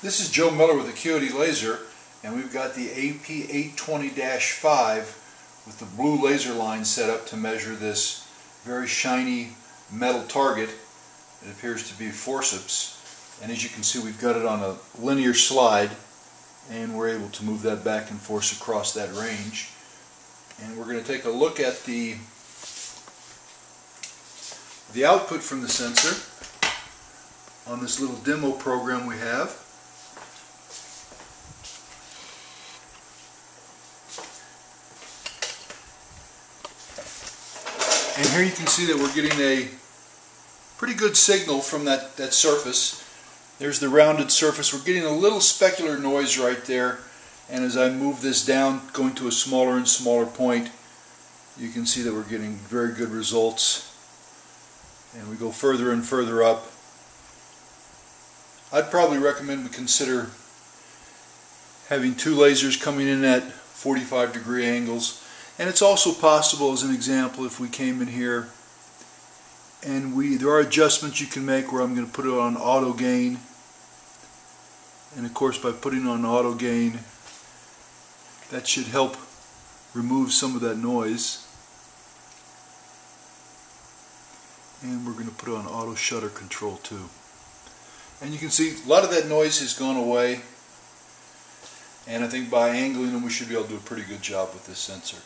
This is Joe Miller with Acuity Laser and we've got the AP820-5 with the blue laser line set up to measure this very shiny metal target. It appears to be forceps and as you can see we've got it on a linear slide and we're able to move that back and forth across that range. And we're going to take a look at the the output from the sensor on this little demo program we have. And here you can see that we're getting a pretty good signal from that, that surface. There's the rounded surface. We're getting a little specular noise right there. And as I move this down, going to a smaller and smaller point, you can see that we're getting very good results. And we go further and further up. I'd probably recommend we consider having two lasers coming in at 45 degree angles and it's also possible, as an example, if we came in here and we there are adjustments you can make where I'm going to put it on auto gain. And of course, by putting on auto gain, that should help remove some of that noise. And we're going to put on auto shutter control too. And you can see a lot of that noise has gone away. And I think by angling them, we should be able to do a pretty good job with this sensor.